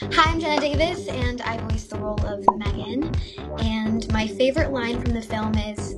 Hi, I'm Jenna Davis, and I voice the role of Megan. And my favorite line from the film is,